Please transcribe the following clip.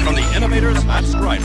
from the innovators at Stride